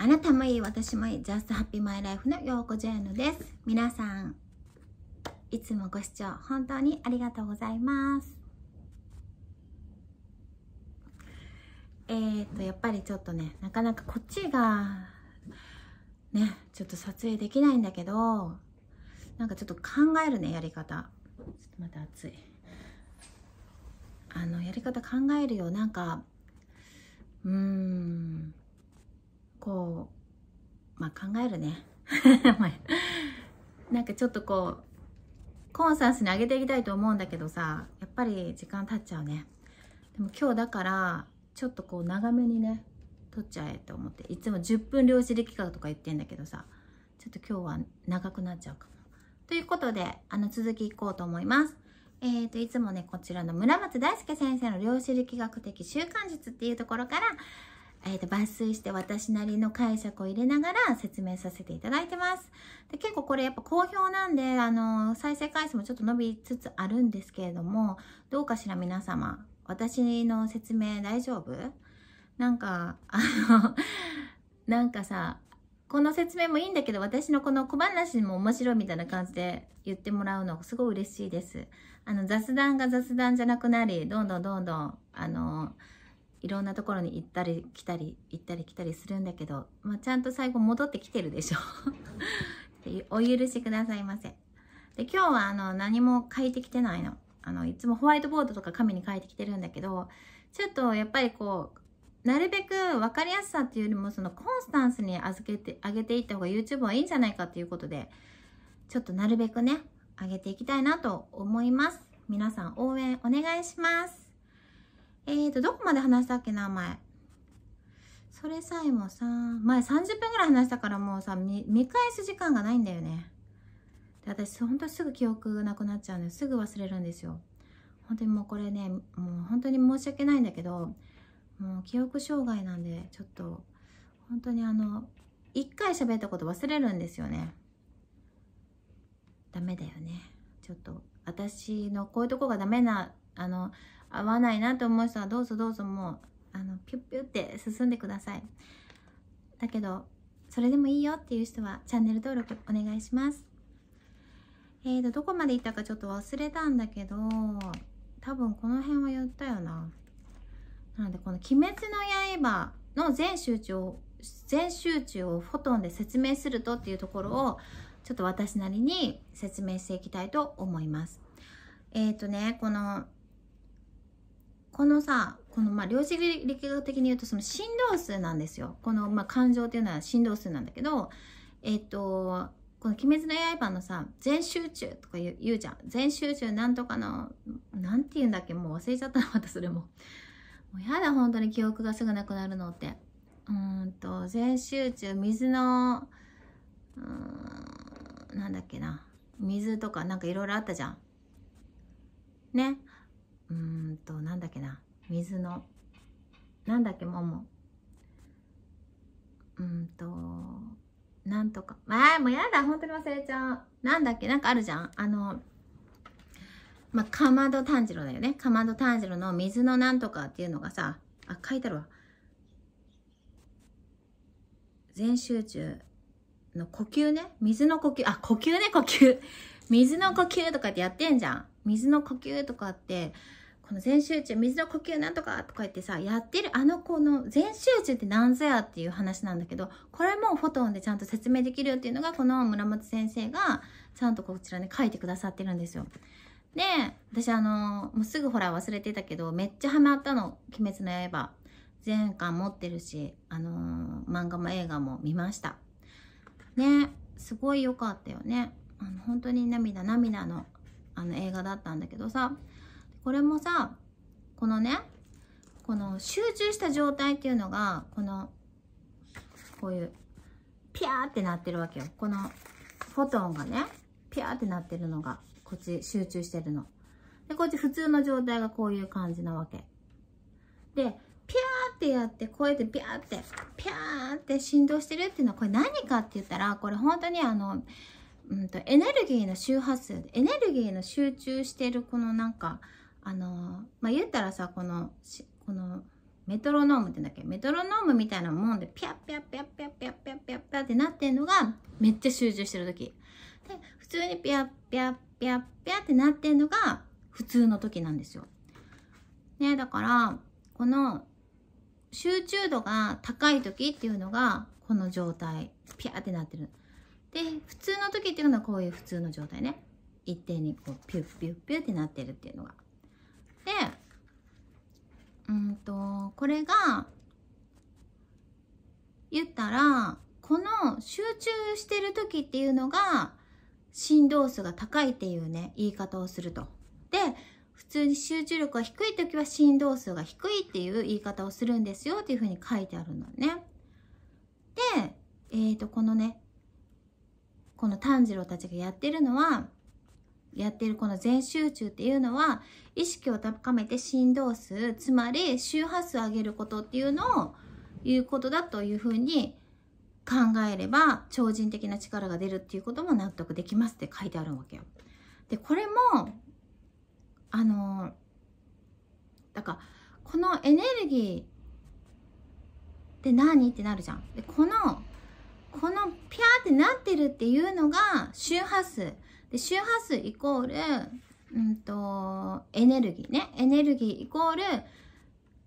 あなたもいい、私もいい、Just Happy My Life のようこジェーヌです。皆さん、いつもご視聴本当にありがとうございます。えーと、やっぱりちょっとね、なかなかこっちが、ね、ちょっと撮影できないんだけど、なんかちょっと考えるね、やり方。ちょっとまた暑い。あの、やり方考えるよ。なんか、うーん、こう、まあ考えるね。なんかちょっとこう、コンサンスに上げていきたいと思うんだけどさ、やっぱり時間経っちゃうね。でも今日だから、ちょっとこう長めにね、撮っちゃえと思って、いつも10分量子力学とか言ってんだけどさ、ちょっと今日は長くなっちゃうかも。ということで、あの続きいこうと思います。え、ー、と、いつもね、こちらの村松大輔先生の量子力学的習慣術っていうところから、えーと、抜粋して私なりの解釈を入れながら説明させていただいてます。で結構これやっぱ好評なんで、あの、再生回数もちょっと伸びつつあるんですけれども、どうかしら皆様、私の説明大丈夫？なんか、あの、なんかさ、この説明もいいんだけど、私のこの小話も面白いみたいな感じで言ってもらうのすごい嬉しいです。あの、雑談が雑談じゃなくなり、どんどんどんどん、あの、いろんなところに行ったり来たり行ったり来たりするんだけど、まあ、ちゃんと最後戻ってきてるでしょ。お許しくださいませ。で今日はあの何も書いてきてないの。あのいつもホワイトボードとか紙に書いてきてるんだけどちょっとやっぱりこうなるべく分かりやすさっていうよりもそのコンスタンスに預けてあげていった方が YouTube はいいんじゃないかっていうことでちょっとなるべくね上げていきたいなと思います。皆さん応援お願いします。えーと、どこまで話したっけな、前。それさえもさ、前30分ぐらい話したからもうさ、見返す時間がないんだよね。で、私、ほんとすぐ記憶なくなっちゃうんですぐ忘れるんですよ。本当にもうこれね、もう本当に申し訳ないんだけど、もう記憶障害なんで、ちょっと、本当にあの、一回喋ったこと忘れるんですよね。ダメだよね。ちょっと、私のこういうとこがダメな、あの、合わないなと思う人はどうぞどうぞもうあのピュッピュって進んでください。だけどそれでもいいよっていう人はチャンネル登録お願いします。えーとどこまで行ったかちょっと忘れたんだけど多分この辺は言ったよな。なのでこの「鬼滅の刃」の全集中を全集中をフォトンで説明するとっていうところをちょっと私なりに説明していきたいと思います。えっ、ー、とね、このこのさ、このまあ量子力学的に言うとその振動数なんですよ。このまあ感情っていうのは振動数なんだけど、えっと、この鬼滅の刃のさ、全集中とか言う言うじゃん。全集中なんとかの、なんて言うんだっけ？もう忘れちゃったな、またそれも。もうやだ、本当に記憶がすぐなくなるのって。うんと、全集中、水の、うん、なんだっけな。水とかなんかいろいろあったじゃん。ね。うんとなんだっけな水のなんだっけももうんとなんとかああもうやだ本当に忘れちゃうなんだっけなんかあるじゃんあのまあ、かまど炭治郎だよね。かまど炭治郎の水のなんとかっていうのがさ、あ、書いてあるわ。全集中の呼吸ね。水の呼吸。あ、呼吸ね、呼吸。水の呼吸とかってやってんじゃん。水の呼吸とかって、この全集中、水の呼吸なんとかとか言ってさ、やってるあの子の全集中って何ぞやっていう話なんだけど、これもフォトンでちゃんと説明できるよっていうのが、この村松先生がちゃんとこちらに書いてくださってるんですよ。で、私あの、もうすぐほら忘れてたけど、めっちゃハマったの、鬼滅の刃。全巻持ってるし、あのー、漫画も映画も見ました。ね、すごい良かったよね。あの、本当に涙涙の、あの映画だったんだけどさ、これもさこのねこの集中した状態っていうのがこのこういうピャーってなってるわけよ。このフォトンがねピャーってなってるのがこっち集中してるの。でこっち普通の状態がこういう感じなわけ。でピャーってやってこうやってピャーってピャーって振動してるっていうのはこれ何かって言ったらこれ本当にあのうんとエネルギーの周波数エネルギーの集中してるこのなんかあのまあ言ったらさこのこのメトロノームってんだっけ？メトロノームみたいなもんでピャッピャッピャッピャッピャッピャッピャッピャッってなってんのがめっちゃ集中してる時。で普通にピャッピャッピャッピャッってなってんのが普通の時なんですよ。ねだからこの集中度が高い時っていうのがこの状態。ピャーってなってる。で普通の時っていうのはこういう普通の状態ね。一定にこうピュッピュッピュッってなってるっていうのが。でうんとこれが言ったらこの集中してる時っていうのが振動数が高いっていうね言い方をすると。で普通に集中力が低い時は振動数が低いっていう言い方をするんですよっていうふうに書いてあるのね。で、えー、と、このね、この炭治郎たちがやってるのは、やってるこの全集中っていうのは、意識を高めて振動数、つまり周波数を上げることっていうのを言うことだというふうに考えれば、超人的な力が出るっていうことも納得できますって書いてあるわけよ。で、これも、あのだからこのエネルギーって何ってなるじゃん。でこのこのピャーってなってるっていうのが周波数。で周波数イコール、うんと、エネルギーね。エネルギーイコール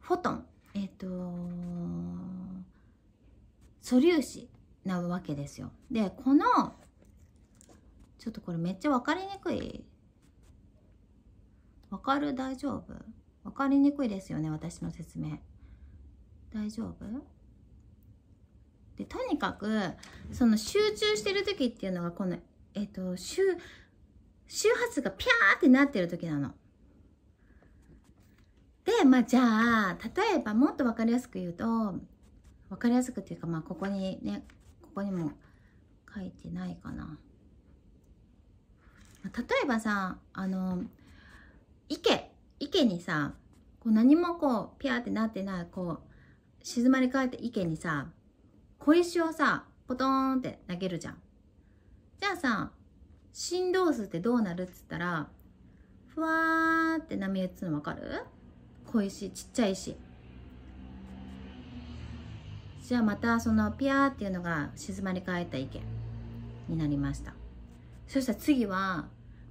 フォトン。えっ、と、素粒子なわけですよ。で、この、ちょっとこれめっちゃわかりにくいわかる？大丈夫？わかりにくいですよね、私の説明。大丈夫？で、とにかく、その集中してる時っていうのが、この、えっ、と、周、周波数がピャーってなってる時なの。で、まあじゃあ、例えばもっとわかりやすく言うと、わかりやすくっていうか、まあここにね、ここにも書いてないかな。例えばさ、あの、池、池にさ、こう何もこう、ピャーってなってない、こう、静まり返った池にさ、小石をさ、ポトーンって投げるじゃん。じゃあさ、振動数ってどうなるっつったら、ふわーって波打つのわかる？小石、ちっちゃい石。じゃあまたそのピャーっていうのが静まり返った池になりました。そしたら次は、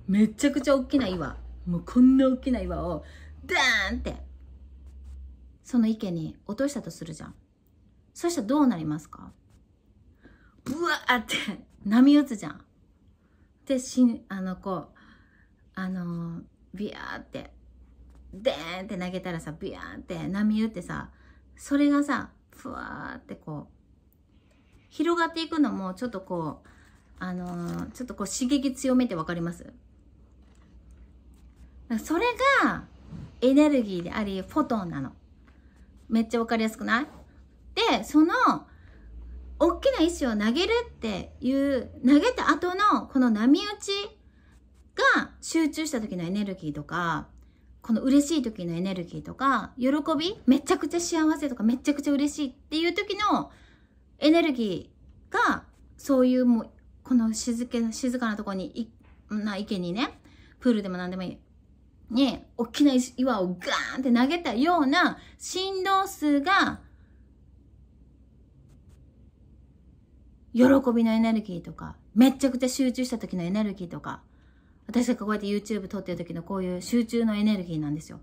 めちゃくちゃ大きな岩。もうこんな大きな岩をダーンってその池に落としたとするじゃんそしたらどうなりますか？ブワーって波打つじゃん。でしんあのこうあのビヤーってデーンって投げたらさビヤーって波打ってさそれがさふわーってこう広がっていくのもちょっとこうあのー、ちょっとこう刺激強めて分かります？それがエネルギーであり、フォトンなの。めっちゃわかりやすくない？で、その、大きな石を投げるっていう、投げた後のこの波打ちが集中した時のエネルギーとか、この嬉しい時のエネルギーとか、喜びめちゃくちゃ幸せとかめちゃくちゃ嬉しいっていう時のエネルギーが、そういうもう、この静け静かなところに、な池にね、プールでも何でもいい。に、大きな岩をガーンって投げたような振動数が、喜びのエネルギーとか、めちゃくちゃ集中した時のエネルギーとか、私がこうやって YouTube 撮ってる時のこういう集中のエネルギーなんですよ。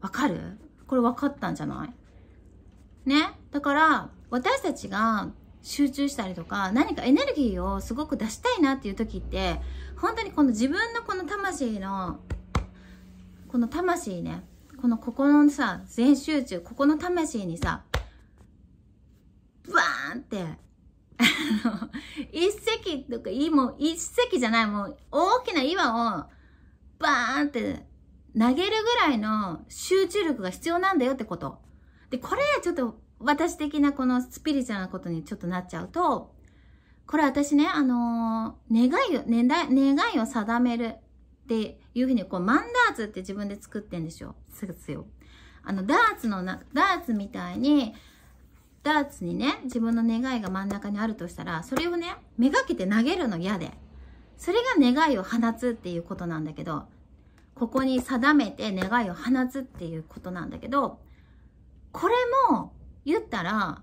わかる？これ分かったんじゃない？ね？だから、私たちが集中したりとか、何かエネルギーをすごく出したいなっていう時って、本当にこの自分のこの魂のこの魂ね、このここのさ、全集中、ここの魂にさ、ブワーンって、一石とか、いもう一石じゃない、もう大きな岩をバーンって投げるぐらいの集中力が必要なんだよってこと。で、これちょっと私的なこのスピリチュアルなことにちょっとなっちゃうと、これ私ね、あのー、願いを、願いを定めるっていうふうに、こう、マンダーツって自分で作ってんですよ。すぐ強。あの、ダーツのな、ダーツみたいに、ダーツにね、自分の願いが真ん中にあるとしたら、それをね、めがけて投げるの嫌で。それが願いを放つっていうことなんだけど、ここに定めて願いを放つっていうことなんだけど、これも言ったら、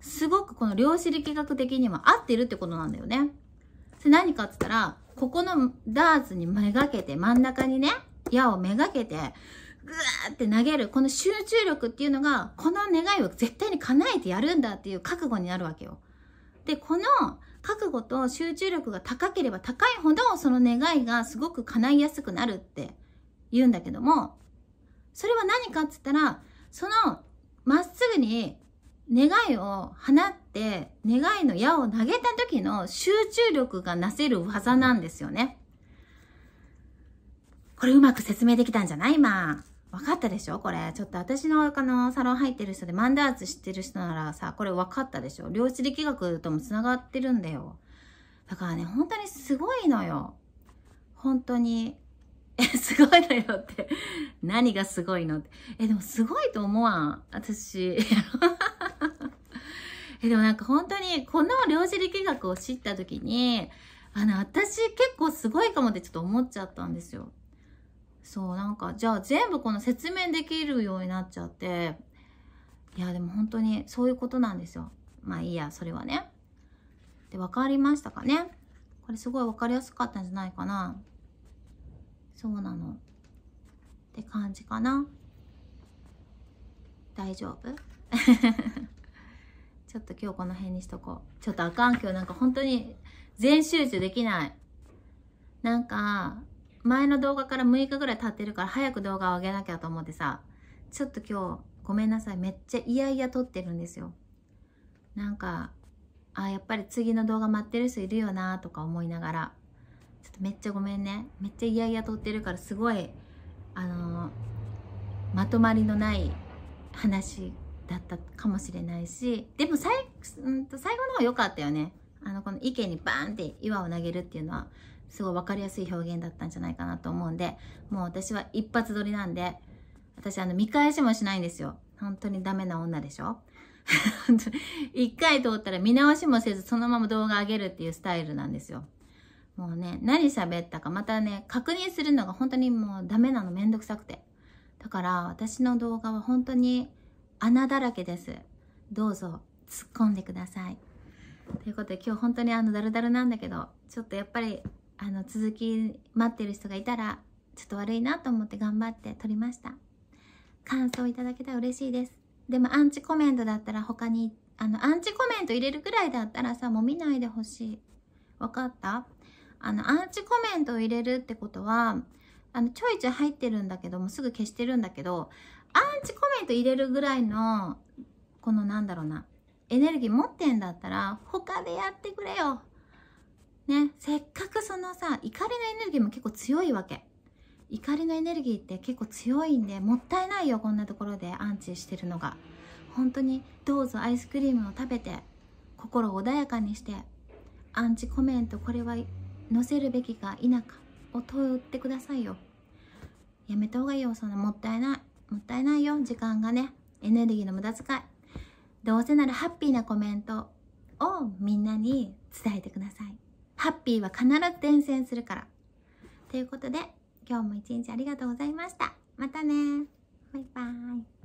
すごくこの量子力学的には合ってるってことなんだよね。それ何かって言ったら、ここのダーツにめがけて、真ん中にね、矢をめがけて、ぐわーって投げる、この集中力っていうのが、この願いを絶対に叶えてやるんだっていう覚悟になるわけよ。で、この覚悟と集中力が高ければ高いほど、その願いがすごく叶いやすくなるって言うんだけども、それは何かって言ったら、その、まっすぐに願いを放って、願いの矢を投げた時の集中力がなせる技なんですよね。これうまく説明できたんじゃない？今。分かったでしょ？これ。ちょっと私のあのサロン入ってる人でマンダーツ知ってる人ならさ、これ分かったでしょ？量子力学とも繋がってるんだよ。だからね、本当にすごいのよ。本当に。え、すごいのよって。何がすごいのって。え、でもすごいと思わん？私。え、でもなんか本当に、この量子力学を知った時に、あの、私結構すごいかもってちょっと思っちゃったんですよ。そう、なんか、じゃあ全部この説明できるようになっちゃって、いや、でも本当にそういうことなんですよ。まあいいや、それはね。で、分かりましたかね？これすごい分かりやすかったんじゃないかな。そうなの。って感じかな。大丈夫？ちょっと今日この辺にしとこう。ちょっとあかん今日なんか本当に全集中できない。なんか、前の動画から6日ぐらい経ってるから早く動画を上げなきゃと思ってさ、ちょっと今日ごめんなさい。めっちゃ嫌々撮ってるんですよ。なんか、あ、やっぱり次の動画待ってる人いるよなとか思いながら、ちょっとめっちゃごめんね。めっちゃ嫌々撮ってるからすごい、あのー、まとまりのない話だったかもしれないし、でも最,、うんと最後の方良かったよね。あの、この意見にバーンって岩を投げるっていうのは、すごい分かりやすい表現だったんじゃないかなと思うんで、もう私は一発撮りなんで、私あの見返しもしないんですよ。本当にダメな女でしょ？一回通ったら見直しもせずそのまま動画上げるっていうスタイルなんですよ。もうね、何喋ったかまたね、確認するのが本当にもうダメなのめんどくさくて。だから私の動画は本当に穴だらけです。どうぞ突っ込んでください。ということで今日本当にあのダルダルなんだけど、ちょっとやっぱりあの続き待ってる人がいたらちょっと悪いなと思って頑張って撮りました。感想いただけたら嬉しいです。でもアンチコメントだったら他にあのアンチコメント入れるぐらいだったらさもう見ないでほしい。わかった？あのアンチコメントを入れるってことはあのちょいちょい入ってるんだけどもすぐ消してるんだけどアンチコメント入れるぐらいのこのなんだろうなエネルギー持ってんだったら他でやってくれよね、せっかくそのさ、怒りのエネルギーも結構強いわけ。怒りのエネルギーって結構強いんで、もったいないよ、こんなところでアンチしてるのが。本当にどうぞアイスクリームを食べて、心穏やかにして、アンチコメント、これは載せるべきか否かを問ってくださいよ。やめた方がいいよ、そんなもったいない。もったいないよ、時間がね。エネルギーの無駄遣い。どうせならハッピーなコメントをみんなに伝えてください。ハッピーは必ず伝染するから。ということで、今日も一日ありがとうございました。またね。バイバーイ。